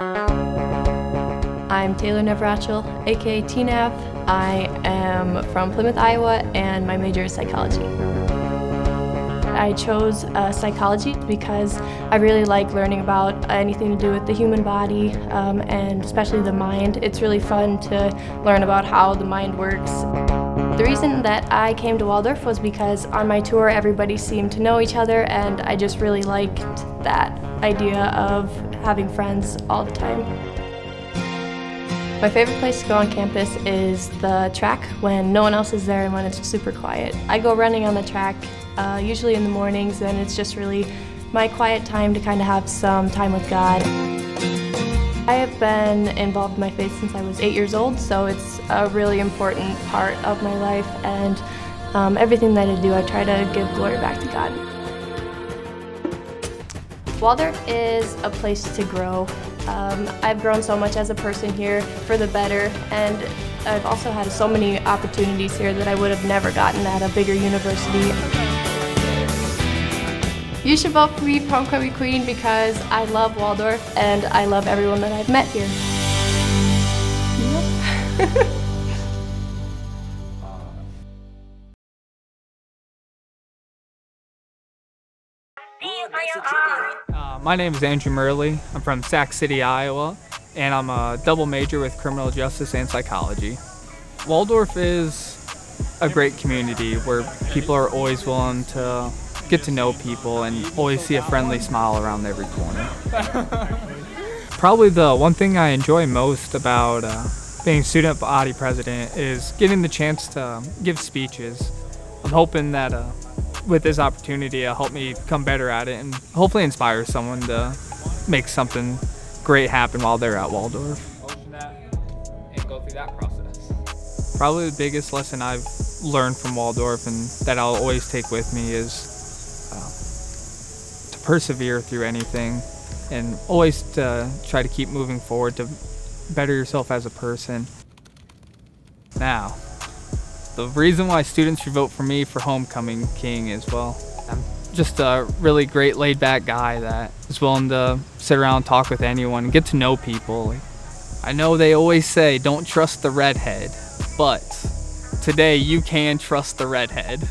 I'm Taylor Nevrachel, aka TNAV. I am from Plymouth, Iowa, and my major is psychology. I chose uh, psychology because I really like learning about anything to do with the human body um, and especially the mind. It's really fun to learn about how the mind works. The reason that I came to Waldorf was because on my tour everybody seemed to know each other and I just really liked that idea of having friends all the time. My favorite place to go on campus is the track when no one else is there and when it's super quiet. I go running on the track uh, usually in the mornings and it's just really my quiet time to kind of have some time with God. I have been involved in my faith since I was eight years old, so it's a really important part of my life and um, everything that I do, I try to give glory back to God. Waldorf is a place to grow. Um, I've grown so much as a person here for the better, and I've also had so many opportunities here that I would have never gotten at a bigger university. You should vote for me for Homecoming Queen because I love Waldorf and I love everyone that I've met here. Uh, my name is Andrew Murley. I'm from Sac City, Iowa, and I'm a double major with criminal justice and psychology. Waldorf is a great community where people are always willing to get to know people and always see a friendly smile around every corner. Probably the one thing I enjoy most about uh, being student body president is getting the chance to give speeches. I'm hoping that uh, with this opportunity it'll help me become better at it and hopefully inspire someone to make something great happen while they're at Waldorf. and go through that process. Probably the biggest lesson I've learned from Waldorf and that I'll always take with me is persevere through anything and always to try to keep moving forward to better yourself as a person. Now, the reason why students should vote for me for Homecoming King is well, I'm just a really great laid back guy that is willing to sit around talk with anyone get to know people. I know they always say don't trust the redhead, but today you can trust the redhead.